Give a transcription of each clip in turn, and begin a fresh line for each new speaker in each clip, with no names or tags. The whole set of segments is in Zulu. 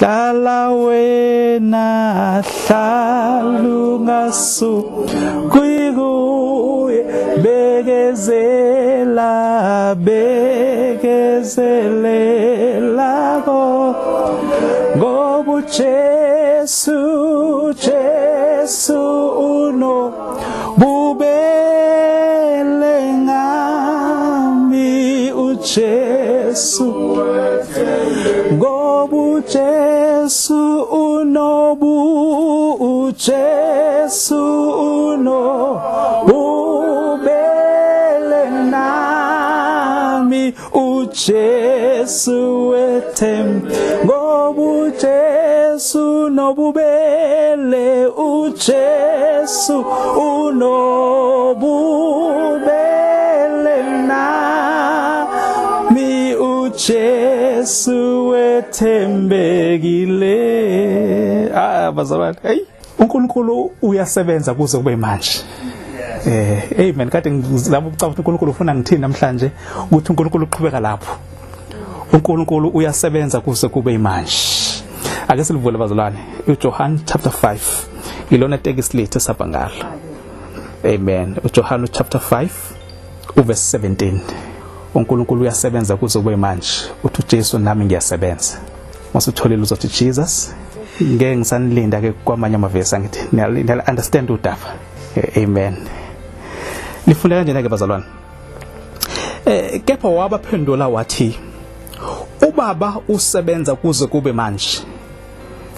hlala wena hlala ungasu kuye bekezela bekezelela ko. Ngoba uJesu Jesu uno bubele ngami uJesu. Ngoba uJesu unobu uJesu uno bubele nami uJesu ethem ngoba uJesu nobubele uJesu unobubele nami uJesu ethembekile ah bazalwane hey uNkulunkulu uyasebenza kuze kube manje. Eh amen. Kade ngizama ukucabanga ukuthi uNkulunkulu ufuna ngithini namhlanje? Ukuthi uNkulunkulu uqhubeka lapho. uNkulunkulu uyasebenza kuze kube manje. Ake silivule bazalwane uJohn chapter 5 ilona tekisi lethu sabha ngalo amen. uJohn chapter 5 uverse 17 uNkulunkulu uyasebenza kuze kube manje. Uthi uJesu nami ngiyasebenza. Masutholile uzothi Jesus ngeke ngisanilinda ke kwamanye amavesi angithi niyali-understand udaba. Amen. Nifunda kanjena ke bazalwane? Eh kepha wabaphendula wathi ubaba usebenza kuze kube manje.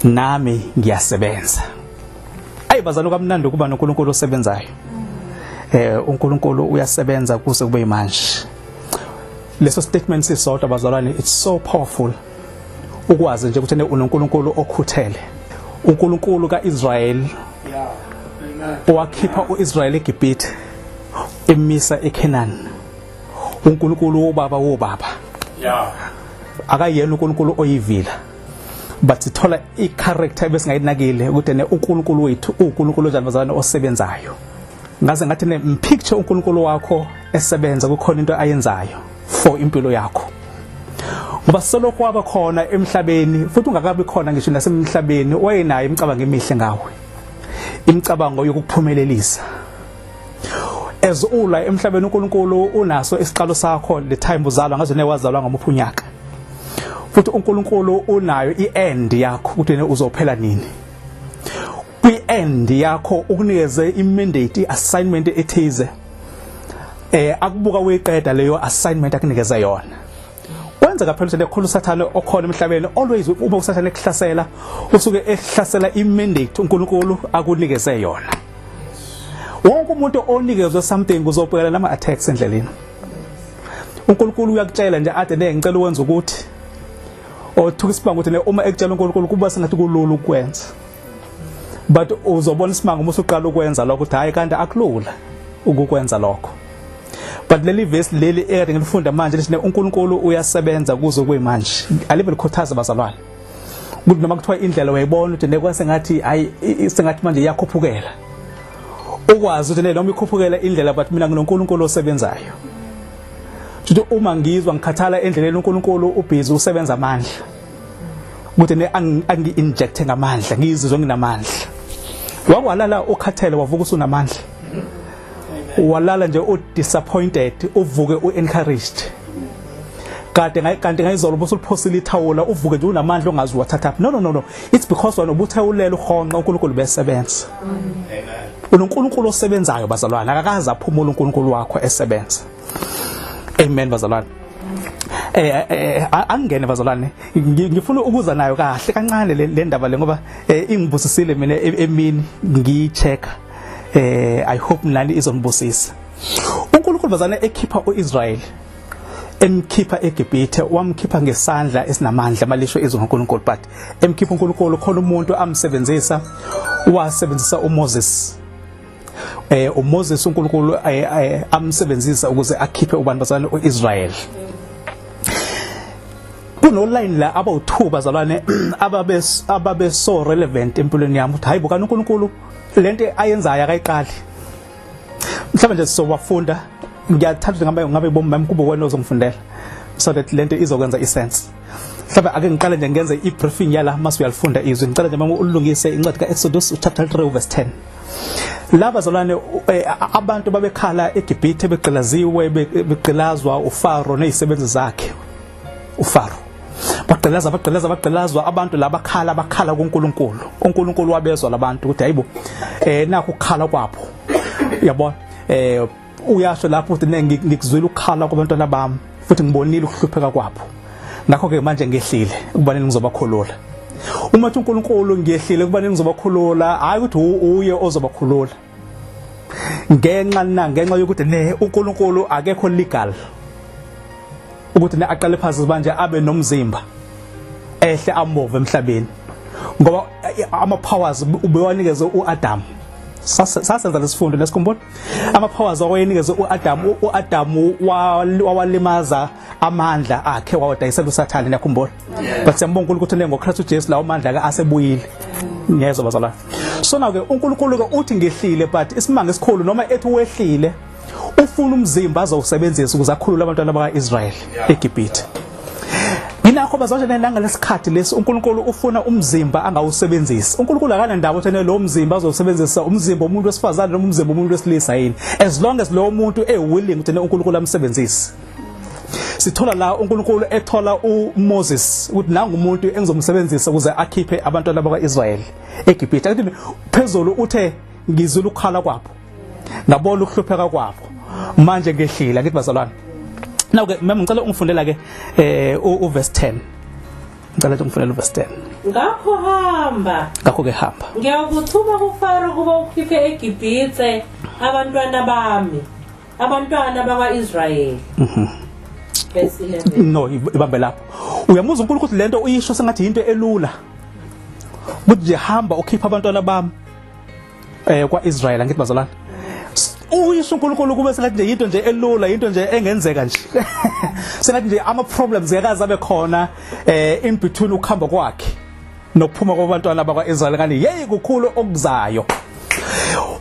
Nami ngiyasebenza. Ayi bazalwane kamnandi ukuba noNkulunkulu osebenzayo. Eh uNkulunkulu uyasebenza kuze kube manje leso statement sisodwa bazalwane it's so powerful. Ukwazi nje ukuthi uNkulunkulu okhuthele. uNkulunkulu kaIsrael owakhipha uIsrael eGibhithe emisa eKenani uNkulunkulu wobaba wobaba. Akayena uNkulunkulu oyivila but sithola icharacter ebesingayinakile ukuthi ne uNkulunkulu wethu uNkulunkulu njani bazalwane osebenzayo. Ngaze ngathi ne mpicture uNkulunkulu wakho esebenza kukhona into ayenzayo. For impilo yakho. Ngoba solokhu waba khona emhlabeni futhi ungakabi khona ngisho nasemhlabeni wayenayo imicabango emihle ngawe. Imicabango yokuphumelelisa. As ula emhlabeni uNkulunkulu unaso isiqalo sakho le time uzalwa ngaze newazalwa ngamuphi unyaka. Futhi uNkulunkulu unayo iend yakho ukuthi uzophela nini. Kwi-end yakho ukunikeze imandate assignment ethize. Eh akubuka uyiqeda leyo assignment akunikeza yona. Kwenzeka phela ukuthi lekhulu sathane okhona emhlabeni always uma usathane ekuhlasela usuke ehlasela imandate uNkulunkulu akunikeze yona. Wonke umuntu onikezwe something uzobhekana nama attacks endleleni. uNkulunkulu uyakutshela nje ade ne ngicela ukwenza ukuthi othuka isibanga ukuthi ne uma ekutshela uNkulunkulu kuba sengathi kulula ukwenza but uzobona isimanga uma usuqala ukwenza lokho ukuthi hayi kanti akulula ukukwenza lokho. But leli vesi leli eri ngilifunda manje lithi uNkulunkulu uyasebenza kuzo kuyimanje alibe likhuthaza abazalwane ukuthi noma kuthiwa indlela wayibona ukuthi nekwasengathi hayi sengathi manje iyakhuphukela. Ukwazi ukuthi noma ikhuphukela indlela but mina nginoNkulunkulu osebenzayo. Ukuthi uma ngizwa ngikhathala endleleni uNkulunkulu ubhizi usebenza amandla. Ukuthi ne angi injecte ngamandla ngizizwe nginamandla. Wakwalala ukhathele wavuka usunamandla walala nje u disappointed uvuke u encouraged. Kade kanti ngayizolo bosuliphosile ithawula uvuke nje unamandla ongazi wathatha no no no no. It's because wena ubuthawulela uhonqa uNkulunkulu besebenza.
Unonkulunkulu
uNkulunkulu osebenzayo bazalwane. Akakaze aphumula uNkulunkulu wakho esebenza. Amen bazalwane. Eh eh angene bazalwane. Ngifuna ukuza nayo kahle kancane le ndaba le ngoba ingibusisile mina emini. Ngiyicheck eh i hope nani izonibusisa uNkulunkulu bazana ekhipha uIsrael emkhipha eGibhithe wamkhipha ngesandla esinamandla malisho izwi uNkulunkulu but emkhipha uNkulunkulu khona umuntu amsebenzisa wasebenzisa uMoses. Eh uMoses uNkulunkulu amsebenzisa ukuze akhiphe ubantu bazana uIsrael. Kunoline la abawu2 bazalwane ababe ababe so relevant empilweni yami ukuthi hayi bukani uNkulunkulu lento ayenzayo akayiqali mhlawumbe nje sizowafunda ngiyathatha ngabe ngabe ngabe bomama kube wena ozongifundela. So that lento izokwenza isense. Mhlawumbe ake ngiqale nje ngenze i-briefing yala mase uyalifunda izwi. Ngicela nje mama ulungise incwadi ka-exodus chapter 3 verse 10 laba zalwane eh, abantu babekhala eGibhithe begqilaziwe begqilazwa uFaro neyisebenzi zakhe. uFaro bagqilaza bagqilaza bagqilazwa abantu labakhala bakhala kuNkulunkulu. uNkulunkulu wabezwa labantu ukuthi hayibo eh nakho ukukhala kwapho yabona? Eh uyasho lapho ukuthi ngikuzwile ukukhala kwabantwana bami futhi ngibonile ukuhlupheka kwapho ngakho ke manje ngehlile ukubanini ngizobakhulula uma thi uNkulunkulu ngiyehlile kubanini ngizobakhulula hayi ukuthi uye ozobakhulula ngenxa na ngenxa yokuthi ne uNkulunkulu akekho legal. Ukuthi ne aqale phansi manje abe nomzimba ehle amove emhlabeni. Ngoba ama powers ubewanikeze uAdam. Sasenza lesifundo lesikhumbula ama powers awayenikeze uAdam uAdam wawalimaza amandla akhe wawadayisela usathane niyakhumbula but siyambonga uNkulunkulu ukuthi ngoKristu Jesu lawo mandla ka asebuyile. Ngiyezwa bazalwane. So na ke uNkulunkulu ke uthi ngehlile but isimanga esikhulu noma ethi wehlile ufuna umzimba azowusebenzisa ukuze akhulule abantwana bakaIsrael eGibhithe Yinakho bazwashane nanga lesikhathi lesi uNkulunkulu ufuna umzimba angawusebenzisi. uNkulunkulu akana ndaba uthene lo mzimba azosebenzisa umzimba womuntu wesifazane noma umzimba womuntu wesilisa yini. As long as lo muntu e willing uthene uNkulunkulu amsebenzise. Sithola la uNkulunkulu ethola uMoses ukuthi nanga umuntu engizomsebenzisa ukuze akhiphe abantwana kaIsrael eGibhithe. Athi phezulu uthe ngizula ukukhala kwabo. Ngabona ukuhlupheka kwabo. Manje ngehlila ngithi bazalwane. Now ke mme ngicela ungifundela ke eh u verse 10. Ngicela nje ungifundele u verse 10.
Ngakho hamba.
Ngakho ke hamba.
Ngiyakuthuma kuFaro kuba ukhiphe eGibhithe abantwana bami. Abantwana bakwaIsrayeli.
Mhm.
Verse 11.
No, ibambe lapho. Uyamuzwa uNkulunkulu ukuthi lento uyisho sengathi into elula. Ukuthi nje hamba ukhipha abantwana bami eh kwaIsrael angithi bazalwane. Uyisho uNkulunkulu kube sengathi nje into nje elula into nje engenzeka nje. Sengathi nje ama problems yakazi abe khona eh in between ukuhamba kwakhe nokuphuma kwabantwana bakwaIsrael kani hey kukhulu okuzayo.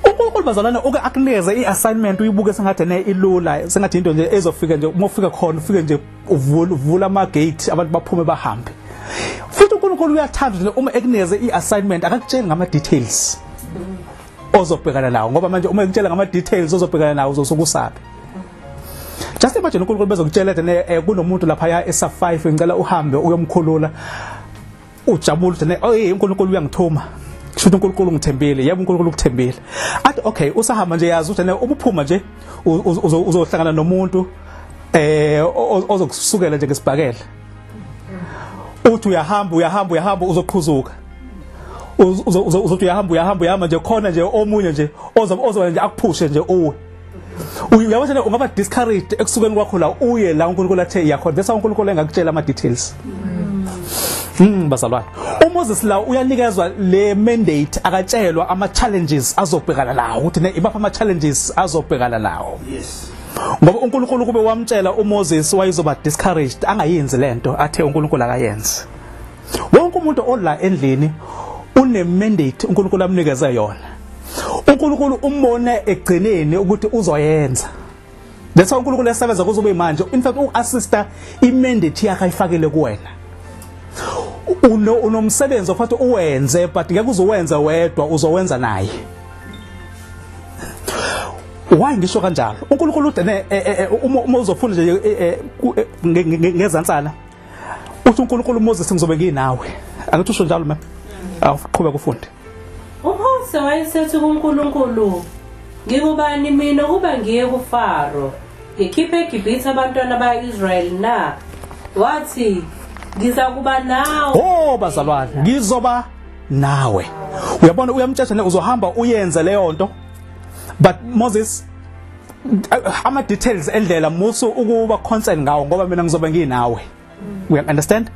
uNkulunkulu bazalwane uke akunikeze iassignment uyibuke sengathi ne ilula sengathi into nje ezofika nje uma ufika khona ufike nje uvula uvula ama gate abantu baphume bahambe. Futhi uNkulunkulu uyathanda nje uma ekunikeze iassignment akakutsheli ngama details ozobhekana nawo ngoba manje uma ngitshela ngama details ozobhekana nawo uzosukusaphi just imagine uNkulunkulu bezokutshela then eh, kunomuntu laphaya esa 5 ngicela uhambe uyomkhulula ujabule then hey uNkulunkulu uyangithuma. Kusho uNkulunkulu ungithembile. Yebo uNkulunkulu ukuthembile. Athi okay usahamba nje yazi ukuthi ubuphuma nje uzohlangana nomuntu eh ozokusukela nje ngesibhakela uthi uyahamba uyahamba uyahamba uzoqhuzuka uzothi uyahamba uyahamba uyahamba nje khona nje omunye nje ozoba nje akuphushe nje uwe. Uyabona nje ungaba discouraged ekusukeni kwakho la uye la uNkulunkulu athe yakhona bese uNkulunkulu engakutshela ama details Mm. Bazalwane. uMoses la uyanikezwa le mandate akatshelwa ama challenges azobhekana lawo. Ukuthi ne ibapha ama challenges azobhekana lawo. Yes. Ngoba uNkulunkulu kube wamtshela uMoses wayizoba discouraged angayenzi lento athe uNkulunkulu akayenzi wonke umuntu ola endlini une mandate uNkulunkulu amnikeze yona. uNkulunkulu umbone egcineni ukuthi uzoyenza. Letha uNkulunkulu esebenza kuze ube manje. In fact uassista imandate yakhe ayifakele kuwena. Uno unomsebenzi ofathi uwenze but ngeke uzowenza wedwa uzowenza naye. Why ngisho kanjalo? uNkulunkulu udene uma uzofunda nje ngezansana uthi uNkulunkulu Moses ngizobe nginawe angithi usho njalo mama awuqhubeka ufunde
uMose wayesethi kuNkulunkulu ngikubani mina kuba ngiye kuFaro? Ngikhiphe eGibhithe abantwana baIsrael na? Wathi ngizakuba nawe.
Oh bazalwane ngizoba nawe. Uyabona uyamtshela ne uzohamba uyenze leyo nto? But Moses ama details endlela musu ukuba concern ngawo ngoba mina ngizobe nginawe. We understand?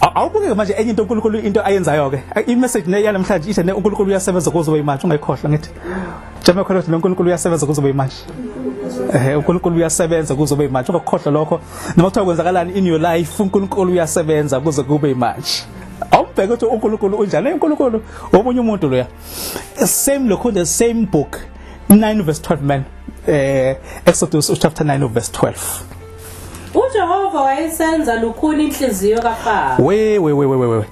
Awubuke manje enye into uNkulunkulu into ayenzayo ke i message ne yanamhlanje ithi ne uNkulunkulu uyasebenza kuze imanje ungayikhohlwa ngithi. Jama khona ukuthi uNkulunkulu uyasebenza kuze imanje eh uNkulunkulu uyasebenza kuze ube imanje ungakhohlwa lokho. Noma kuthiwa kwenzakalani in your life uNkulunkulu uyasebenza kuze kube imanje awubheke ukuthi uNkulunkulu unjani uNkulunkulu? Omunye umuntu loya. Same lokho the same book 9 verse 12 man. Eh Exodus chapter 9 verse 12
Uthi ujehova wayesenza lukhuni inhliziyo kafaro
we we we we we we.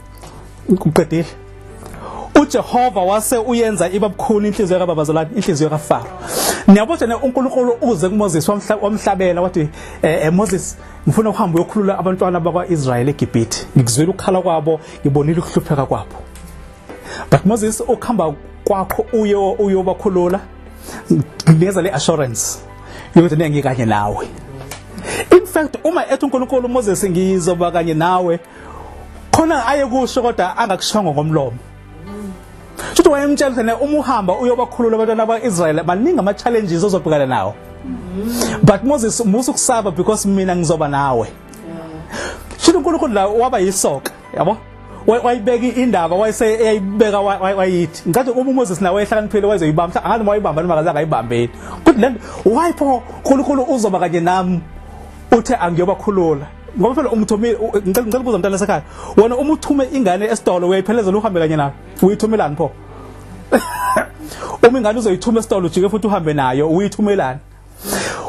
Uqedile uJehova wase uyenza ibabukhulu inhliziyo kababazalwane inhliziyo kaFaro niyabona uNkulunkulu uze kuMoses wamhlabela wathi eh eh, Moses ngifuna ukuhamba uyokhulula abantwana bakwaIsrayeli eGibhithe. Ngikuzwela ukukhala kwabo ngibonile ukuhlupheka kwabo. But Moses ukuhamba kwakho uyo uyobakhulula nginikeza le assurance yokuthi nengikanye nawe in fact uma ethi uNkulunkulu Moses ngizoba kanye nawe khona aye kusho kodwa angakushongo ngomlomo. Shouthi wayemtshela ukuthi uma uhamba uyobakhulula abantwana bakwaIsrael maningi ama challenges ozobhekana nawo. But Moses musu kusaba because mina ngizoba nawe. Shouthi uNkulunkulu la waba yisoka yabo? Way- wayibeka indaba wayese eyayibeka wa- wa- wayithi. Ngicathi uma uMoses nawe ehlakaniphile wazoyibamba uma wayibamba noma akaze akayibambeni kuthi le why pho uNkulunkulu uzoba kanye nami uthe angiyobakhulula. Ngoba phela umthumile ngicela ukuza umntana mntana sekhaya wena uma uthume ingane esitolo uyayiphelezela uhambe kanye nayo uyithumelani pho? Uma ingane uzoyithuma esitolo ujike futhi uhambe nayo uyithumelani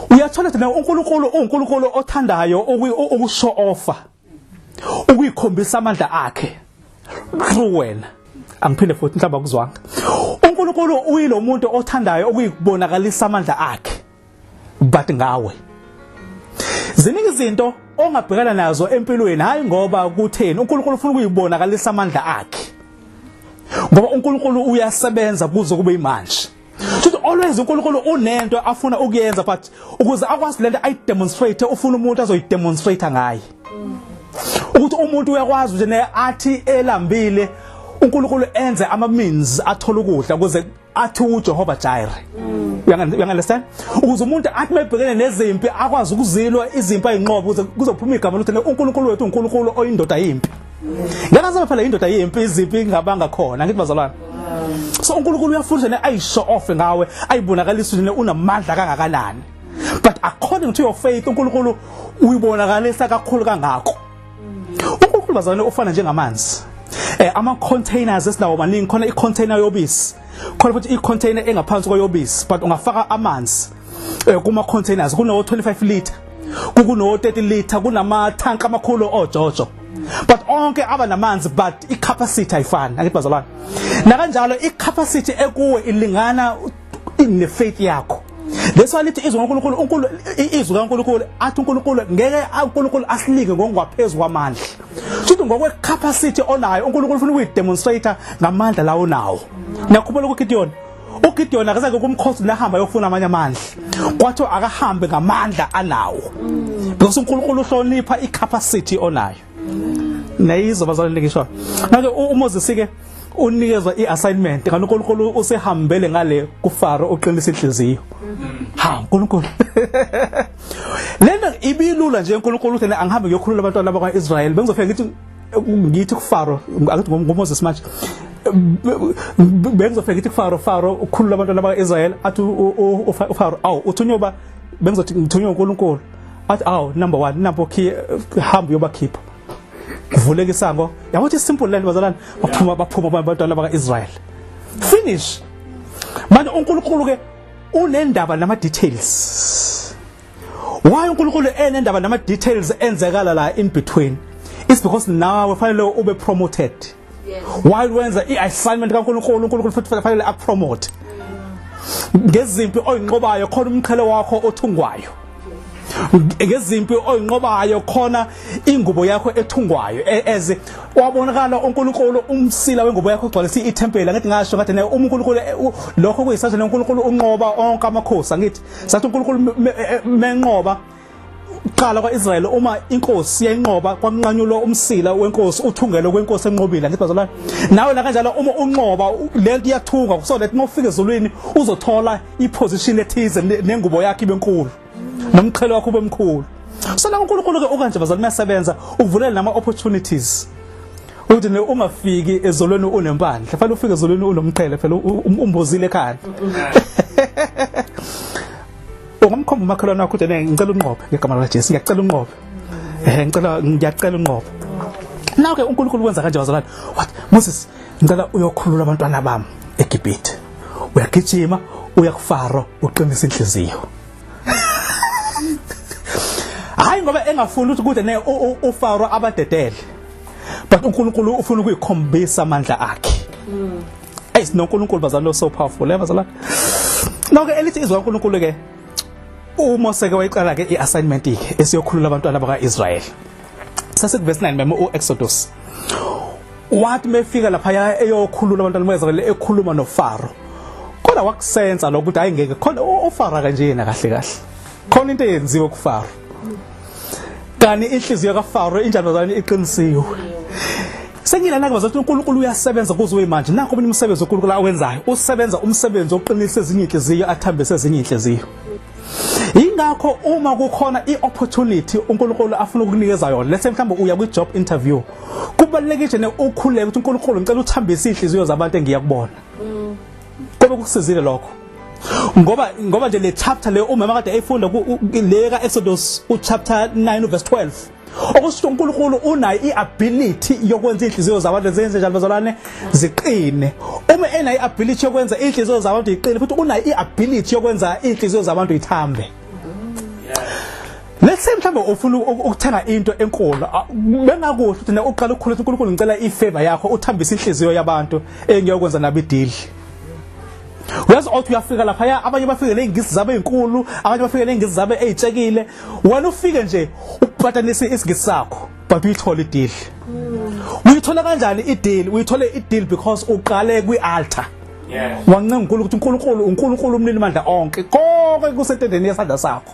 uyathola ukuthi nawe uNkulunkulu uNkulunkulu othandayo uku- ukushow offer ukuyikhombisa amandla akhe. Through wena. Angiphinde futhi mhlawumbe akuzwanga. uNkulunkulu uyilo muntu othandayo ukuyibonakalisa amandla akhe. But ngawe ziningi izinto ongabhekana nazo empilweni hayi ngoba kutheni? uNkulunkulu ufuna ukuyibonakalisa amandla akhe. Ngoba uNkulunkulu uyasebenza kuze kube imanje Futhi always uNkulunkulu unento afuna ukuyenza but ukuze akwazi lento ayidemonstrate ufuna umuntu azoyidemonstrate ngaye. Ukuthi umuntu uyakwazi nje ne athi elambile uNkulunkulu enze ama means athola ukudla ukuze athi uJehova Jireh. Uyangaunderstand? Ukuze umuntu athi mebhekene nezimpi akwazi ukuzilwa izimpi ayinqobo ukuze kuzophuma igama lokuthi uNkulunkulu wethu uNkulunkulu oyindoda yimpi. Ngeke phela indoda yimpi izimpi ngabanga khona ngithi bazalwane. So uNkulunkulu uyafuna ne ayishow off ngawe ayibonakalisa ukuthi unamandla kangakanani. But according to your faith uNkulunkulu uyibonakalisa kakhulu kangako. uNkulunkulu bazalwane ufana njengamanzi. Eh ama containers esinawo maningi khona i container yobisi. khona futhi i-container engaphansi koyobisi but ungafaka amanzi um kuma-containers. Kunowo-25 litre kukunowo-30 litre kunamathanki amakhulu ojojo. But onke aba namanzi but icapacity ayifani. Angithi bazalwane nakanjalo icapacity ekuwe ilingana nefaith yakho. Leso lithi izwi kaNkulunkulu uNkulunkulu izwi kaNkulunkulu athi uNkulunkulu ngeke uNkulunkulu asilike ngokwaphezulu kwamandla. Futhi ngokwecapacity onayo uNkulunkulu ufuna ukuyidemonstrate ngamandla lawo nawo. Niyakhumbula uGideon? uGideon akazake kumkhosi lahamba yofuna amanye amandla. kwathiwa akahambe ngamandla anawo. Because uNkulunkulu uhlonipha icapacity onayo. Nayizwa bazalwane ngisho. Manje uMoses ke unikezwa i-assignment kanti unkulunkulu usehambele ngale kufaro oqinisa inhliziyo. Mhm. Ha nkulunkulu lena ibilula nje unkulunkulu uthi angihambe ngiyokhulula abantwana abakwa-israyeli bengizofika ngithi ngithi kufaro akithi ngomoses manje. Bengizofika ngithi kufaro faro ukhulula abantwana abakwa-israyeli athi ufaro awu uthunywe uba bengizothi ngithunywe unkulunkulu. Athi awu number one nampo eh, hamba uyobakhipha kuvuleka isango yabo ukuthi simple land bazalwane. Baphuma baphuma abantwana bakaIsrael finish. Manje uNkulunkulu ke unendaba nama details why uNkulunkulu enendaba nama details enzekala la in between it's because nawe fanele ube promoted. While wenza i-assignment kaNkulunkulu? uNkulunkulu futhi fanele akupromote ngezimpi oyinqobayo khona umqhele wakho othungwayo ngezimpi oyinqobayo khona ingubo yakho ethungwayo eze wabonakala uNkulunkulu umsila wengubo yakho ogcwalisa iTemple ngathi ngasho ngathi naye uNkulunkulu lokho kuyisathu uNkulunkulu unqoba onke amakhosi angithi sathi uNkulunkulu menqoba. Qala kwaIsrael uma inkosi yayinqoba kwanqanyulo umsila wenkosi uthungelo kwenkosi enqobile ngithi bazalwane. Nawe la kanjalo uma unqoba lento iyathunga so that mawufika ezulwini uzothola iposition ethize nengubo yakhe ibenkulu nomqhele wakho ube mkhulu so la uNkulunkulu ke okanje bazali uyasebenza ukuvulela nama opportunities ukuthi ungafiki ezolweni unempandla fanele ufike ezolweni unomqhele phela umbozile ekhaya. Ungamkhomba umakhelwane wakho ukuthi ngicela unqobe ngegama la Jesu ngiyacela unqobe eh ngicela ngiyacela unqobe nawe ke uNkulunkulu wenza kanje bazalwane wathi Moses ngicela uyokhulula abantwana bami eGibhithe. Uyagijima uya kuFaro uqinisa inhliziyo hayi ngoba engafuni ukuthi kude ne u- u- uFaro abadedele but uNkulunkulu ufuna ukuyikhombisa amandla akhe hey sinoNkulunkulu bazalo so powerful yebo bazalwane Nonke elithi izwa uNkulunkulu ke uMose ke wayiqala ke iassignment yakhe esiyokhulula abantwana bakaIsrael. Sasekuvesi 9 memo uExodus. Wathi mefika lapha eyokhulula abantwana bakaIsrael ekhuluma noFaro. Kodwa wakusenza lokuthi hayi ngeke khona u- uFaro kanje yena kahle kahle. Khona into eyenziwe kuFaro. Kani inhliziyo kaFaro injani bazalwane iqinisiwe. Sengilana bazathi uNkulunkulu uyasebenza kuze manje nakho omunye umsebenzi uNkulunkulu awenzayo usebenza umsebenzi oqinisa ezinye inhliziyo athambise ezinye inhliziyo. Yingakho uma kukhona i-opportunity uNkulunkulu afuna ukukunikeza yona lese mhlawumbe uya kwi-job interview kubalulekile ne ukhuleke ukuthi uNkulunkulu ngicela uthambise iy'nhliziyo zabantu engiya kubona Kube kukusizile lokho ngoba ngoba nje le chapter le uma makade eyifunda ku- u- le ka Exodus u chapter 9 verse 12 okusho uNkulunkulu unayo iability yokwenza inhliziyo zabantu zenze njalo bazalwane ziqine. Uma enayo iability yokwenza inhliziyo zabantu ziqine futhi unayo iability yokwenza inhliziyo zabantu ithambe Let's say mhlawumbe ufuna uk- ukuthenga into enkulu a- bengakuhle ukuthi na uqala ukukhuluma ukuthi uNkulunkulu ngicela ifavor yakho uthambise inhliziyo yabantu engiyokwenza nabo ideal. Uyazi othi uyafika laphaya abanye bafike ney'ngisi zabo ey'nkulu abanye bafike ney'ngisi zabo ey'tshekile. Wena ufike nje ukubatanise isingisi sakho but uyithole ideal. Uyithole kanjani ideal? Uyithole ideal because uqale kwi-altar. Wancenga unkulu ukuthi uNkulunkulu uNkulunkulu umnini mandla onke konke kusentendeni yesandla sakho.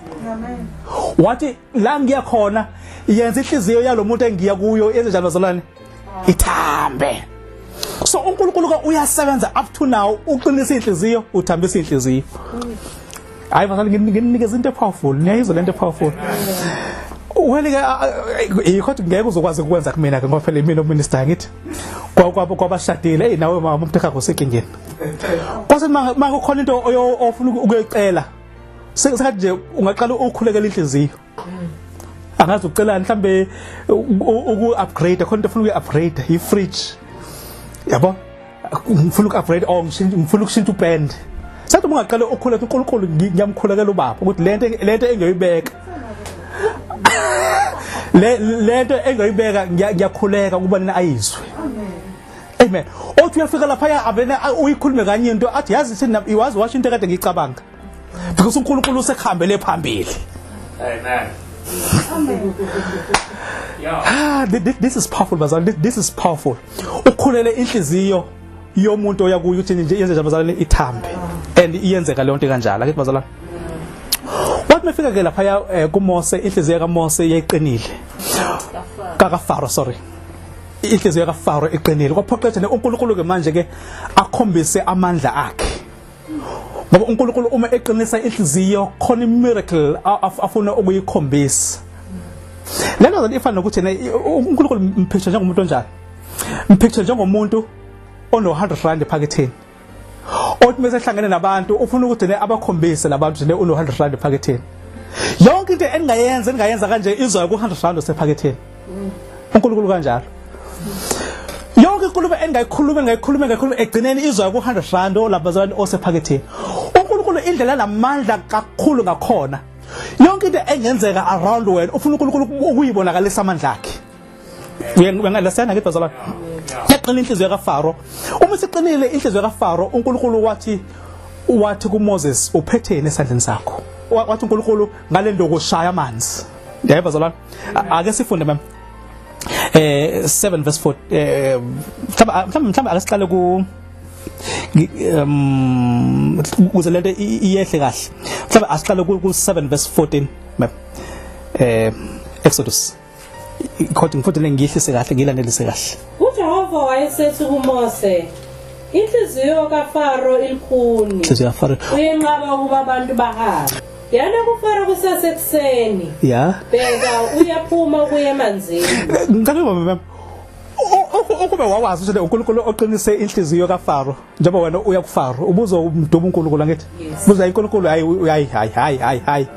Wathi la ngiya khona yenza inhliziyo yalo muntu engiya kuyo yenze njalo bazalwane ithambe so uNkulunkulu ka uyasebenza up to now uqinisa inhliziyo uthambisa inhliziyo. Hayi bazalwane nginikeza into epowerful niyayizwa lento epowerful Wena ke yikho ngeke uzokwazi ukwenza kumina ke ngoba phela imina uminister ngithi kwakwabo kwabashadile eyi nawe mama umthekha usenkingeni kwase ma kukhona into ofuna ukuyicela sekathi nje ungaqala ukhulekela inhliziyo. Angazi ucelani mhlawumbe uku upgrade khona into ofuna ukuyi upgrade i fridge yabo? Ngifuna uku upgrade or ngishintshe- ngifuna ukushintsha upend sathi ungaqala ukhuleka uNkulunkulu ngi- ngiyamkhulekela ubaba ukuthi lento lento engiyoyibeka. Le lento engiyoyibeka ngiya- ngiyakhuleka kuba nina ayizwe. Amen. Othi uyafika lapha abena uyikhulume kanye into athi yazi thina iwazi washo into kade ngicabanga. Because uNkulunkulu usekhambele phambili.
Amen. Yeah.
ah thi- thi- this is powerful bazalwane This- this is powerful. Ukhulele inhliziyo yomuntu oyakuyo ukuthi nje yenze njalo bazalwane ithambe. And iyenzeka leyo nto kanjalo akithi bazalwane wathi mefika ke lapha eh, kuMose inhliziyo kaMose yayiqinile? Kakafaro sorry. Inhliziyo kaFaro iqinile. Kwaphoqethe ne uNkulunkulu ke manje ke akhombise amandla akhe. Ngoba uNkulunkulu uma eqinisa inhliziyo khona imiracle a- af- afuna ukuyikhombisa. Lento zonke ifana nokuthi ne uNkulunkulu mpicture njengomuntu onjani mpicture njengomuntu ono 100 rand ephaketheni. Othi uma sehlangene nabantu ufuna ukuthi ne abakhombise labantu ne uno 100 rand ephaketheni. Yonke into eningayenza eningayenza kanje izoya ku 100 rand osephaketheni. uNkulunkulu kanjalo. Yonke inkulumo engayikhuluma engayikhuluma engayikhuluma egcineni izwayo ku 100 rand olabazalwane osephaketheni. uNkulunkulu indlela namandla kakhulu ngakhona yonke into engenzeka around wena ufuna uNkulunkulu ukuyibonakalisa amandla akhe. Uyangalasana ke bazalwane yaqina inhliziyo kaFaro. Uma siqinile inhliziyo kaFaro uNkulunkulu wathi wathi kuMoses uphetheni esandleni sakho. Wathi uNkulunkulu ngale ndokushaya amanzi. Yaye bazalwane ake sifunde mam um 7 verse 4 eh mhlamba akasiqale ku ngi- um ukuze lento i- iyehle kahle. Mhlamba asiqale ku ku 7 verse 14 ma'am. Eh Exodus. According futhi lengiyihlise kahle ngilandelise kahle.
uJehova wayesethi kuMose inhliziyo kaFaro ilikhuni.
Inhliziyo kaFaro.
Uyenqaba ukuba abantu bahambe. Yana kuFaro kusasekuseni
ya.
Bheka uyaphuma kuye emanzini.
Ngicela mama ukube wawazi ukuthi uNkulunkulu oqinise inhliziyo kaFaro njengoba wena uya kuFaro ubuzo umdumo uNkulunkulu ngithi
Yes.
buza iNkulunkulu hayi hayi hayi hayi hayi hayi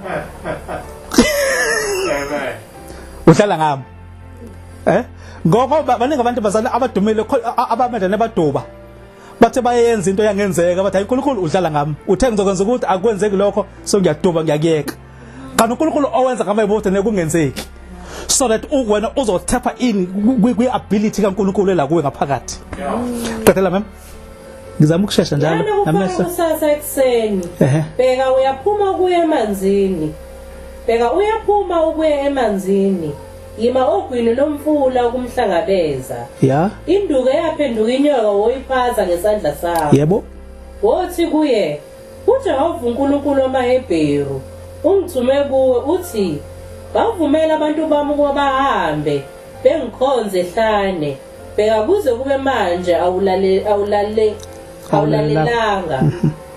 Amen.
uhlala ngami eh ngoba baningi abantu bazana abadumile kho- a- abamanje nebaduba bathe bayenza into yangenzeka bathi hayi uNkulunkulu udlala ngami uthe ngizokwenza ukuthi akwenzeki lokho so ngiyaduba ngiyakuyeka kanti uNkulunkulu owenza ngamayibothe nekungenzeki so that u- wena uzotapha in kwi- kwi ability kaNkulunkulu la kuwe ngaphakathi. Qedela mem ngizama ukushesha njalo.
Yana kufana
namehlo
kusasa ekuseni.
Ehe.
Bheka uyaphuma ukuya emanzini. Bheka uyaphuma ukuya emanzini. Yima ogwini lomfula ukumhlangabeza
ya.
Induku eyaphenduka inyoka woyiphatha ngesandla sakho.
Yebo.
Wothi kuye uJehova uNkulunkulu wamaHebheru ungithume kuwe uthi bavumela abantu bami ukuba bahambe bengikhonze ehlane bheka kuze kube manje awulale awulale awulalelanga.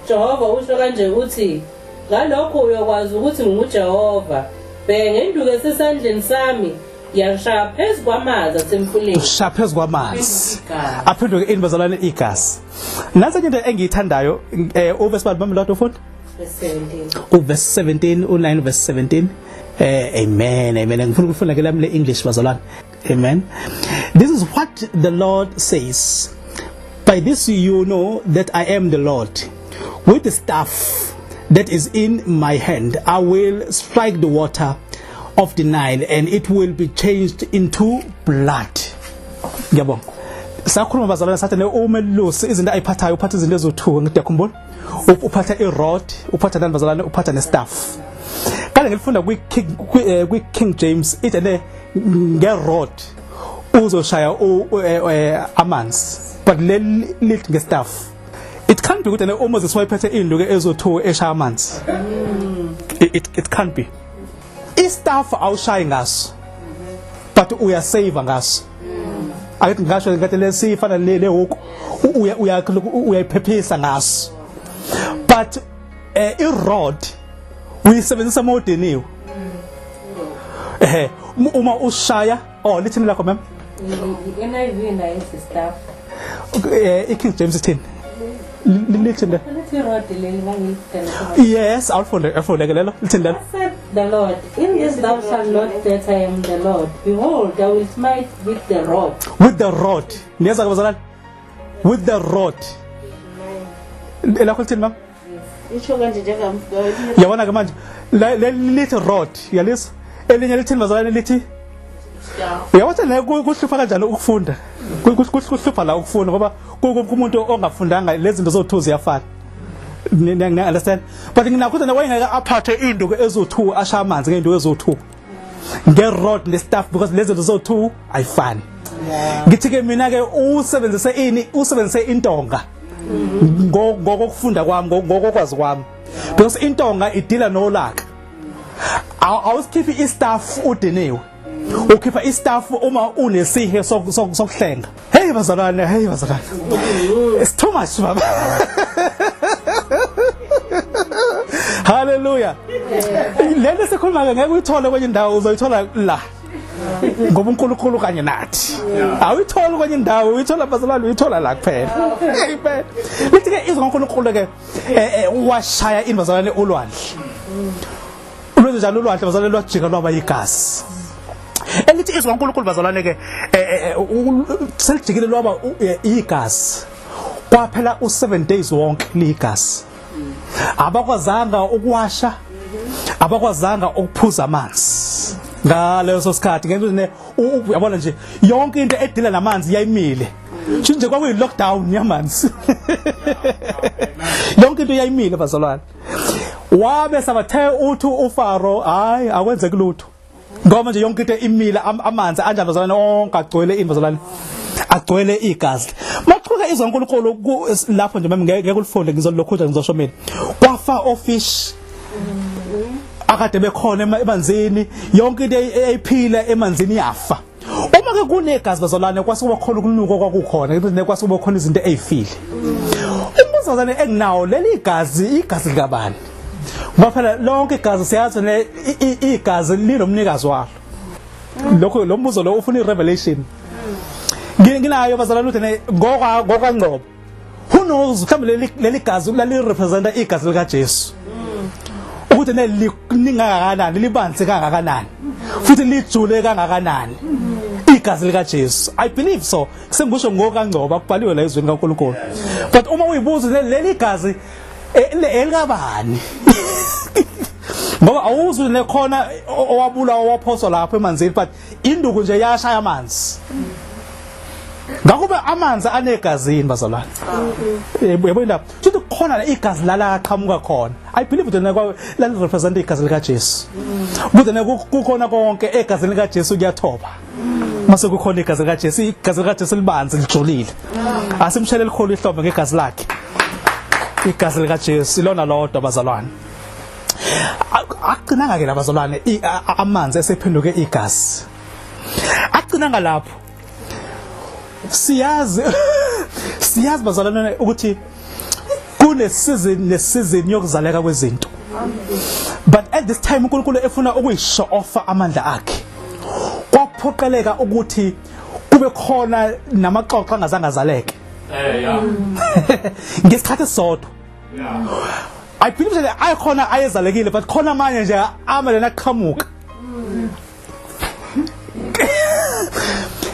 Jehova usho kanje uthi ngalokho uyokwazi ukuthi nginguJehova. Bheka ngenduku esesandleni sami yashaya phezu kwamanzi asemfuleni.
Ushaya phezu kwamanzi aphenduke inibazalwane igazi nansi enye into engiyithandayo eh uvesi bani bami lodwa ufunda
17
uverse 17 u9 verse 17 eh Eh, amen amen. Ngifuna ukufunda ke le English bazalwane. Amen. This is what the lord says. By this you know that i am the lord. With the staff that is in my hand i will strike the water of the nile and it will be changed into blood. Ngiyabonga sakhuluma bazalwane sathi ne umelusi izinto ayiphathayo uphatha izinto ezothuka ngiyakhumbula U- uphatha i-rod uphatha nani bazalwane? Uphatha ne-staff kale ngilifunda kwi King, kwi, eh, James ithi ne ngerod uzoshaya eh, eh, amanzi but le lithi ngestaff it can't be ukuthi ne uMoses wayephethe induku ezothuka eshaya amanzi it, it, it can't be. Istaff awushayi ngaso but uyasave ngaso. Akithi ngasho ngathi lesifana le le huku uya uya uyayiphephisa ngaso. But eh irod uyisebenzisa modeniwe eh uma ushaya oh lithini lakho mem
NIV nayo staff.
Eh iKing James 10 lithini la
Lithi rod leli ngangilidala
yes awufunde afunde lelo. Lithini lelo
the Lord, In this thou shalt not that I am the Lord. Behold, I will smite with the rod.
with the rod. Niyeza kabazalani with the rod. Elakho lithini mam
isho kanje njengamdoli.
Yabona ke manje la- le lithi rod yalisa elinye lithini bazalwane lithi? Uyabona ne ku- kuhlupha kanjani ukufunda? Ku- ku- ku- kuhlupha la ukufunda ngoba ku- ku- kumuntu ongafundanga lezi zinto zothu ziyafana. Ni- ni- ni- understand? But nginakho ukuthi wayengeke aphathe induku ezothu ashaya amanzi ngeinduku ezothu ngerod nestaff because lezi zinto zothu ayifani. Ngithi ke mina ke usebenzise ini usebenzise intonga. ngo- ngokufunda kwami ngo- ngokwazi kwami. Because intonga idila nolaka. Aw- awusikhiphi istaff udiniwe ukhipha istaff uma unesihe sok- sok- sokuhlenga. Hey bazalwane hey bazalwane. It's too much baba. Haleluya lento sikhuluma ke ngeke uyithole kwenye indawo uzoyithola la. ngoba unkulunkulu kanye nathi. Awuyitholi kwenye indawo uyithola bazalwane uyithola la kuphela. Lithi-ke izwi kankulunkulu-ke eh, eh, washaya ini bazalwane ulwandle. Lwenze njani ulwandle bazalwane lwajika lwaba yigazi. Elithi izwi kankulunkulu bazalwane-ke eh, selijikile lwaba yigasi kwaphela u-seven days wonke liyigazi. Abakwazanga ukuwasha abakwazanga ukuphuza amanzi. Ngaleso sikhathi ngenxa ne u- u- yabona nje yonke into edila namanzi yayimile. Sho nje kwakuyi lockdown yamanzi. Yonke into yayimile bazalwane. Wabe sabathe uthi uFaro hayi akwenzeki lutho. Ngoba nje yonke into imile am- amanzi anjalo bazalwane onke agcwele inbazalwane agcwele igazi. Maqhuka izwa uNkulunkulu ku- lapho nje mami ngeke ngeke ulifunde ngizolokhuza ngizosho mina kwafa ofish akade bekhona ema- emanzini. Yonke into eyiphila emanzini yafa. Uma ke kunegazi bazalwane kuba khona ukunuka kwakukhona kwase kuba khona izinto eyifile umbuzo enginawo leli gazi igazi likabani? Ngoba phela lonke igazi siyazi ne igazi linomnikazi walo. Lokho lo mbuzo lo ufuna irevelation. Ngi- nginayo bazalwane ukuthi ngokwangqobo who knows? Mhlawumbe leli gazi lali representa igazi lika Jesu ukuthi ne lingakanani libanzi kangakanani futhi lijule kangakanani igazi lika Jesu i believe so sengisho ngokangcoba kubhaliwe la ezweni kaNkulunkulu but uma uyibuza le- leli gazi eh, le- elikabani ngoba awuzwi nekhona owabula owaphoso lapho emanzini but induku nje yashaya amanzi ngakube amanzi anegazini bazalwane yebo yebo indaba futhi kukhona la igazi lala aqhamuka khona. I believe la represent igazi lika Jesu ukuthi ne kukhona konke egazini lika Jesu kuyathoba. Mase kukhona igazi lika Jesu igazi lika Jesu libanzi lijulile. Asimshele likhulu ihlombe ngegazi lakhe. Igazi lika Jesu lona lodwa bazalwane agcinanga ke labazalwane amanzi esephenduke igazi. Agcinanga lapho. Siyazi siyazi bazalwane ukuthi kune season ne season yokuzaleka kwezinto. But at this time uNkulunkulu efuna ukuyishow off amandla akhe. Kwaphoqeleka ukuthi kube khona namaxoxo angazange azaleke.
Eh, yeah.
ngesikhathi sodwa I believe that ayikhona ayezalekile but khona amanye nje amalena aqhamuka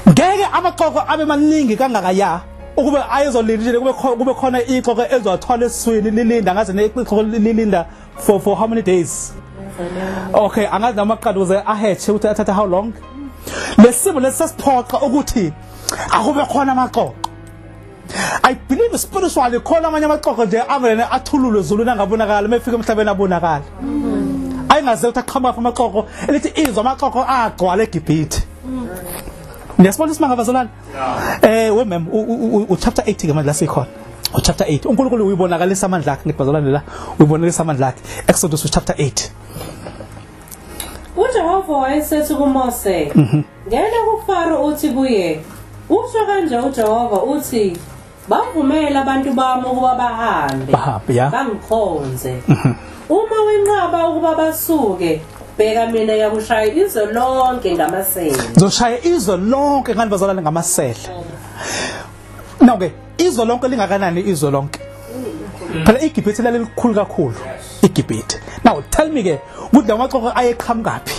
ngeke amaxoxo abe maningi kangakaya ukube ayezolinda nje kube khona ixoxo ezothwala esiswini lilinda ngaze nexoxo lilinda for for how many days? Okay angazi namaqala ukuze ahethe ukuthi athatha how long? Lesimo lesasiphoqa ukuthi akube khona amaxoxo. I believe spiritually khona amanye amaxoxo nje avelene athululwe ezulwini angabonakali mefika emhlabeni abonakali ayingaze ukuthi aqhamuka amaxoxo elithi izwe amaxoxo agcwala eGibhithe Ngiyasibona isimanga bazalwane eh we mem u- u u- u chapter 8 ke manje la sikhona u chapter 8 uNkulunkulu uyibonakalisa amandla akhe ngibazalwane la uyibonakalisa amandla akhe. Exodus chapter 8
uJehova wayesethi kuMose ngena kuFaro uthi kuye usho kanje uJehova uthi bavumela abantu bami ukuba bahambe
bahambe ya.
bangikhonze. Uma wenqaba ukuba basuke bheka mina yakushaya izwe lonke ngamasela.
Ngizoshaya izwe lonke ngani bazalwane ngamasela. Now ke izwe lonke lingakanani izwe lonke? Phela iGibhithe lalikhulu kakhulu. iGibhithe. Now tell me ke ukuthi lamaxoxo ayeqhamukaphi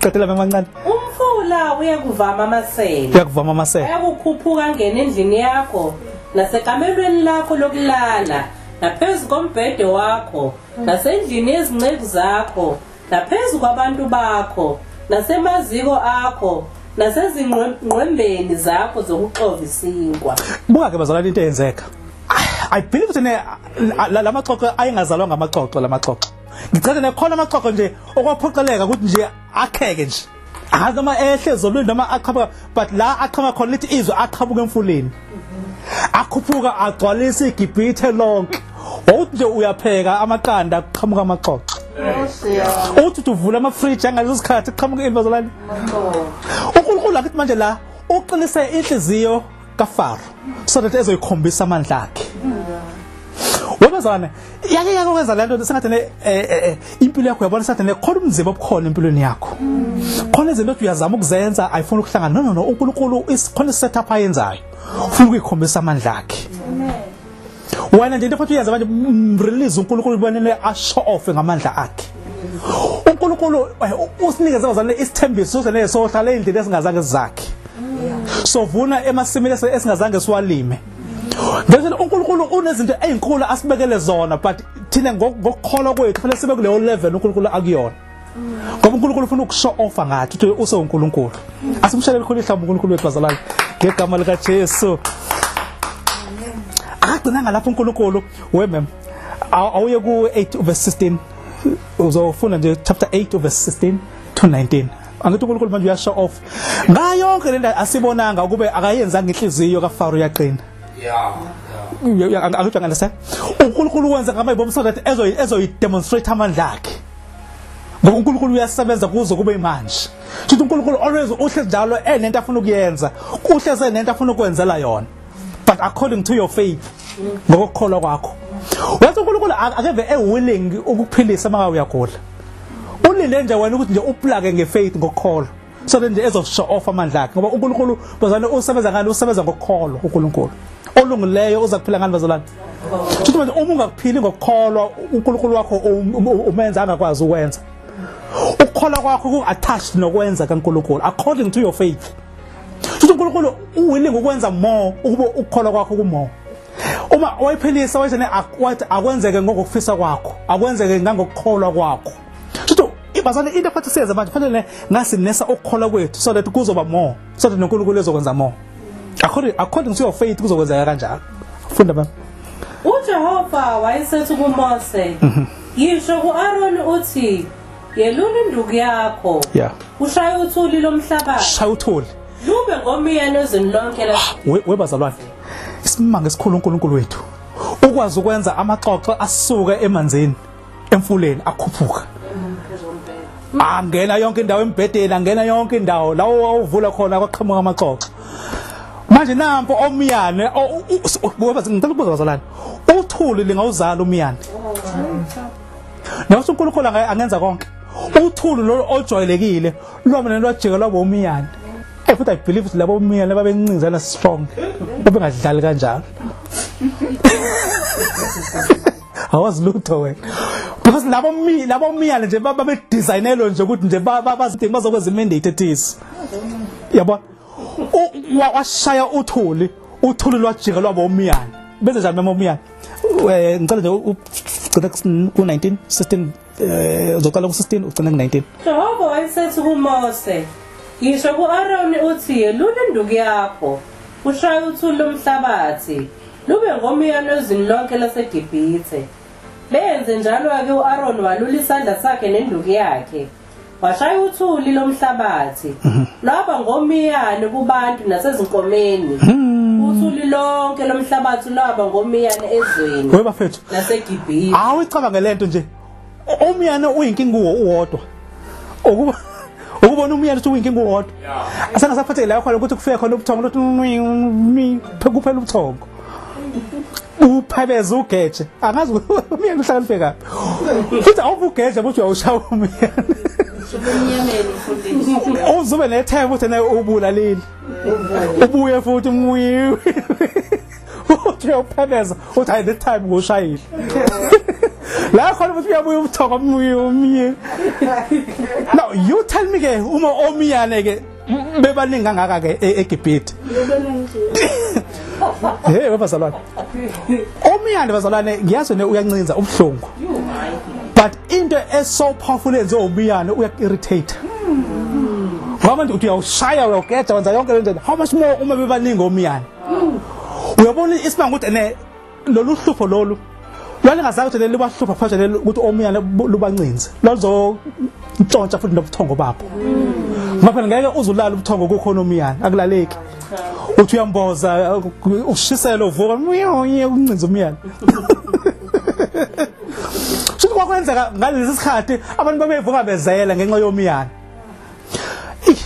Qedela mamancane
umfula uyakuvama amasela.
Uyakuvama amasela.
Ayakukhuphuka ngene endlini yakho nasekamelweni lakho lokulala naphezu kombhede wakho. Nasendlini yezinceku zakho naphezu kwabantu bakho nasemaziko akho nasezingqwembeni zakho zokuxova isinkwa
Buka ke bazalwane into eyenzeka. I believe ukuthi ne la- lamaxoxo ayengazalwa ngamaxoxo lamaxoxo ngicela nekhona amaxoxo nje okwaphoqeleka ukuthi nje akheke nje. Angazi noma ehle ezolweni noma aqhamuka but la aqhamuka khona lithi izwe aqhamuka emfuleni. Akhuphuka agcwalisa iGibhithe lonke. Wawuthi nje uyapheka amaqanda aqhamuka amaxoxo uthi uthi uvula amafriji angaleso sikhathi aqhamuka imbazalane uNkulunkulu akithi manje la uqinise inhliziyo kaFaro so that ezoyikhombisa amandla akhe. Wabazana yake yakokwenza le nto sengathi ne eh, eh, eh, impilo yakho uyabona sengathi ne khona umzimba obukhona empilweni yakho. Khona izinto othi uyazama ukuzenza ayifuni ukuhlangana. No no no uNkulunkulu khona isetup ayenzayo ufuna ukuyikhombisa amandla akhe wena nje into futhi uyenza manje mrelease uNkulunkulu ubonele asho off ngamandla akhe. uNkulunkulu eh, usinikeze bazalwane isithembiso sohlale sohlala endlini esingazange sizakhe sovuna emasimini esi- esingazange siwalime. Ngezwe uNkulunkulu unezinto ezinkulu asibekele zona but thina ngokukholwa kwethu fanele sibe kuleyo level uNkulunkulu akuyona ngoba uNkulunkulu ufuna ukushow ofa ngathi uthi usewunkulunkulu asimshelele khona ihlamba uNkulunkulu wethu bazalwane ngegama likajesu. Akagcinanga lapho uNkulunkulu wemem awuye ku 8 verse 16 uzofuna nje chapter 8 verse 16 to 19 angithi uNkulunkulu manje uyashow off ngayonke lento asibonanga ukube akayenzanga inhliziyo kaFaro yaqina angithi understand uNkulunkulu wenza ngamayibombo so that ezoyi ezoyi amandla akhe ngoba uNkulunkulu uyasebenza kuzo kube manje. Futhi uNkulunkulu always uhle njalo enento afuna ukuyenza kuhle senento afuna ukwenzela yona. But according to your faith ngokukholwa kwakho. Wathi uNkulunkulu ak- akeve ewilling ukukuphilisa uma ngabe uyagula. Ulinde nje wena ukuthi nje uplage ngefaith ngokukholwa so that nje ezoshow off amandla akhe. Ngoba uNkulunkulu bazalwane usebenza ngani? Usebenza ngokukholwa uNkulunkulu olungileyo uza kuphila ngani bazalwane? Futhi manje uma ungakuphili ngokukholwa uNkulunkulu wakho um- um- umenza angakwazi ukwenza. Ukukholwa kwakho ku-attached nokwenza kaNkulunkulu according to your faith. Futhi uNkulunkulu uwilling ukwenza more ukube ukukholwa kwakho kumore uma wayiphelisa wayethene wathi akwenzeke ngokufisa kwakho akwenzeke ngangokukholwa kwakho. Futhi ibazane into futhi siyenze manje fanele ngasinesa ukukholwa kwethu so that kuzoba more so that noNkulunkulu ezokwenza more. According according to your faith kuzokwenzeka kanjalo. Funda baba
uJehova wayesethi kuMose yisho ku-Aaron uthi yelula induku yakho.
Yeah
ushaye uthuli lomhlabathi
shaya uthuli.
Lube ngomiyane ezweni lonke la
We- webazalwane. Isimanga esikhulu uNkulunkulu wethu. Ukwazi ukwenza amaxoxo asuke emanzini emfuleni akhuphuka. Angena yonke indawo embhedeni angena yonke indawo la uvula khona kwaqhamuka amaxoxo. Manje nampo omiyane ngoba ngicela ukubuza bazalwane uthuli lingawuzala umiyane Nawo uNkulunkulu ange- angenza konke. Uthuli lo ojwayelekile lwaba nelwajika lwabo umiyane Eh futhi I believe ukuthi labo umiyane babencincana strong babengadlali kanjalo. Awazi lutho wena. Because labo mi labo miyane nje babe designelo nje ukuthi nje bazidinga bazokwenza imandate ethisi yabo? Washaya uthuli uthuli lwajika lwabo umiyane benze njani mama umiyane eh ngicela nje ugcina ku19 16 eh uzoqala ku16 ugcina ku19
Jehova wayesethi kuMose yisho ku-Aaron uthi yelula induku yakho ushaye uthuli lomhlabathi lube ngomiyane ezweni lonke laseGibhithe benze njalo-ke u-Aaron walula isandla sakhe nenduku yakhe washaya uthuli lomhlabathi lwaba ngomiyane kubantu nasezinkomeni uthuli lonke lomhlabathi lwaba ngomiyane ezweni
webafethu
naseGibhithe
awu icabanga lento nje. Umyane uyinkinga uwo uwodwa. Ukuba ukubona umyane ukuthi uyinkinga uwodwa. Asengasaphatheki la khona ukuthi kufike khona ubuthongo lokuthi kuphela ubuthongo. Uphabeza ugeje angazi umyane uhlakaniphe kapi futhi awubugeje ukuthi uyawushaya
mfundisi.
Uzube nethemba ukuthi naye ubulalile ubuye futhi umuyi. Uthi uyawuphabeza uthi hayi this time ngushayile la khona ukuthi uyabuya ubuthongo umuyi umye now you tell me ke uma omiyane ke bebaningi kangaka ke e- eGibhithe? Hey bazalwane. Omiyane bazalwane ngiyazi ne uyancinza ubhlungu but into eso powerful enze umiyane uyairritate ngoba uthi uyawushaya uyawugeja wenza yonke le ndlela how much more uma bebaningi omiyane uyabona isimanga ukuthi ene lolu hlupho lolu lwalingazange ukuthi libahlupha phakathi leli ukuthi omiyane lubancinze lwalizotshontsha futhi nobuthongo babo ngoba phela ngeke uzulala ubuthongo kukhona omiyane akulaleki uthi uyamboza ushisela uvuka uncinza umiyane Futhi kwakwenzeka ngalesi sikhathi abantu babevuka bezela ngenxa yomiyane. Ih,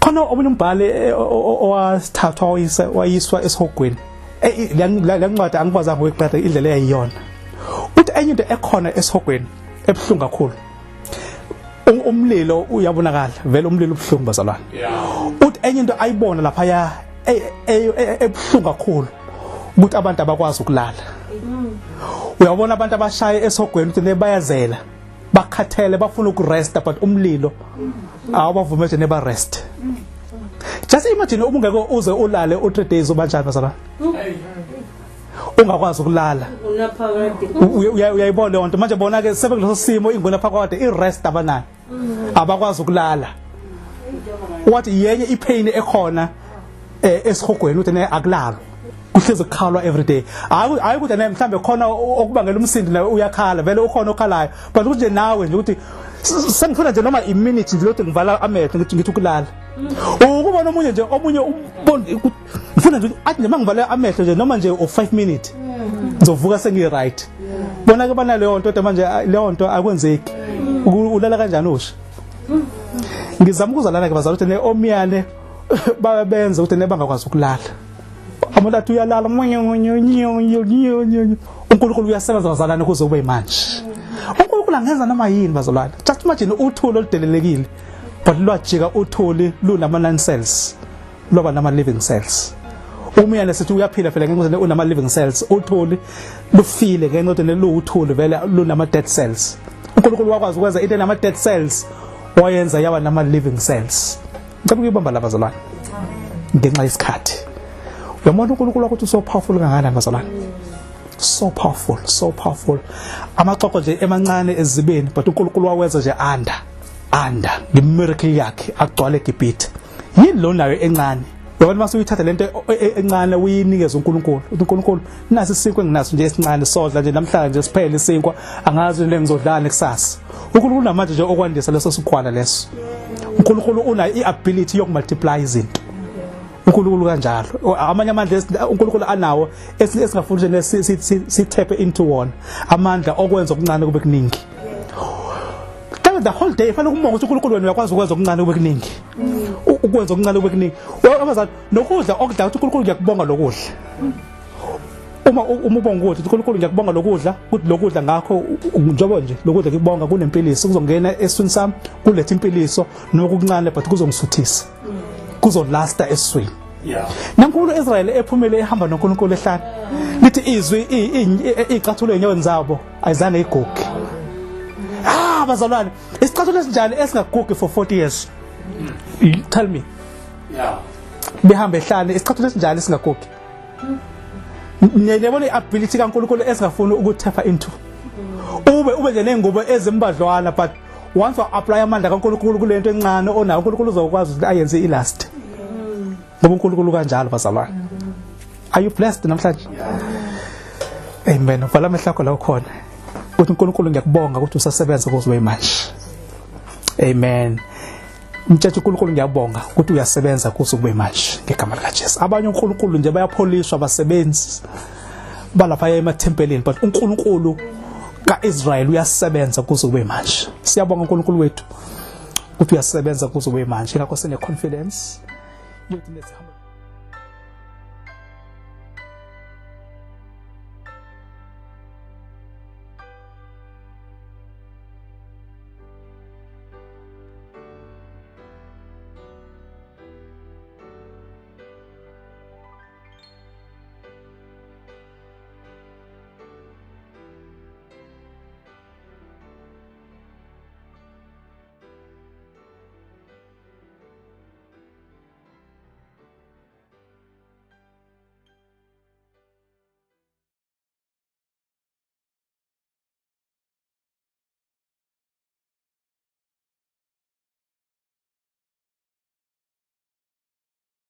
khona omunye umbhali eh, owasithathwa wayiswa esihogweni. Eh, la la ncwadi angikwazanga ukuyiqeda indlela eyiyona uthi enye into ekhona esihogweni ebuhlungu kakhulu. Um- umlilo uyabonakala vele umlilo ubuhlungu bazalwane. Uthi enye into ayibona lapha ya ebuhlungu kakhulu ukuthi abantu abakwazi ukulala. Uyabona abantu abashaya esogweni ukuthi bayazela bakhathele bafuna ukuresta but umlilo awubavume ukuthi neba rest just imagine uma ungeke uze ulale u3 days ubanjani bazalwane ungakwazi ukulala.
Unaphakade
U- uya- uyayibona leyo nto. Manje bona ke sebekuleso simo ingwena phakathi i-rest abanayo abakwazi ukulala. Wathi yenye ipain ekhona eh, esihogweni ukuthi ne akulalwa kuhlezi kukhalwa every day. Hayi hayi ukuthi ne mhlambe khona o- okubangela umsindi nawe uyakhala vele ukhona okhalayo. But ukuthi nje nawe nje ukuthi s- sengifuna nje noma iminute nje lokuthi ngivala amehlo ngithi ngithi ukulala. Ukubona omunye nje omunye umboni ukuthi ngifuna nje athi nje mangivale amehlo nje noma nje o5 minutes ngizovuka sengiyi right bona ke bana leyo nto manje ah, leyo nto akwenzeki. U- ulala kanjani usho ngizama ukuzalana ke bazalwa ukuthi ne omiyane babenza ukuthi ne bangakwazi ukulala. Abantu athi uyalala munye munye munye munye uNkulunkulu uyasebenza bazalwane kuze ube manje. uNkulunkulu angenza noma yini bazalwane? Just imagine uthuli oludelelekile but lwajika uthuli lunama nine cells lwaba nama living cells. Umyane sithi uyaphila phela ngenxa yokuthi unama living cells. Uthuli lufile ngenxa yokuthi luwuthuli vele lunama dead cells. uNkulunkulu wakwazi ukwenza into enama dead cells wayenza yaba nama living cells. Ngicela ukuyibamba la bazalwane ngenxa yesikhathi. Uyabona uNkulunkulu ukuthi so powerful kangakanani bazalwane so powerful so powerful. Amaxoxo nje emancane ezibeni but uNkulunkulu wawenza nje anda anda ngemiracle yakhe agcwale eGibhithe yini lo nayo encane? Yabona mase uyithatha lento e- e- encane uyinikeza uNkulunkulu? Uthi uNkulunkulu nasi isinkwa enginaso nje esincane sodla nje namhlanje nje siphele isinkwa. Angazi le ngizodlala kusasa uNkulunkulu namanje nje okwandisa leso sikhwala leso. uNkulunkulu una iability yokumultiply izinto. uNkulunkulu kanjalo. O- amanye amandla esi- uNkulunkulu anawo esi- esingafuni nje si- si- si- sithephe into one amandla okwenza okuncane kube kuningi. Kanti the whole day fanele kumonga ukuthi uNkulunkulu wena uyakwazi ukwenza okuncane kube kuningi. U- ukwenza okuncane kube kuningi. Wa- abazali nokudla okudla ukuthi uNkulunkulu ngiyakubonga lokudla uma uma ubonga ukuthi uNkulunkulu ngiyakubonga lokudla ukuthi lokudla ngakho u- u- njengoba nje lokudla ngikubonga kunempiliso kuzongena eswini sami kuletha impiliso noma kukuncane but kuzongisuthisa. Kuzolasta esiswini
Yeah.
nankulu Israel ephumele ehamba noNkulunkulu ehlane lithi izwi iy'cathulo ey'nyaweni zabo ayizange igugi ah bazalwane isicathulo esinjani esingagugi for 40 years? Tell me.
Yeah.
behamba ehlane isicathulo esinjani esingagugi niyayibona i-ability kaNkulunkulu esingafuni ukutepha into? Ube ube nje ney'ngubo ezimbadlwana but once wa apply amandla kaNkulunkulu kule nto encane onayo uNkulunkulu uzokwazi ukuthi ayenze ilast ngoba uNkulunkulu kanjalo bazalwane are you blessed namhlanje amen vala amehlo akho la ukhona uthi uNkulunkulu ngiyakubonga ukuthi usasebenza kuze manje amen Mthetho uNkulunkulu ngiyabonga ukuthi uyasebenza kuze kube manje ngegama lika Jesu. Abanye uNkulunkulu nje bayapholishwa abasebenzi balapha emathempelini but uNkulunkulu kaIsrael uyasebenza kuze kube manje. Siyabonga uNkulunkulu wethu ukuthi uyasebenza kuze kube manje. Ngakho sine confidence 4つですよ。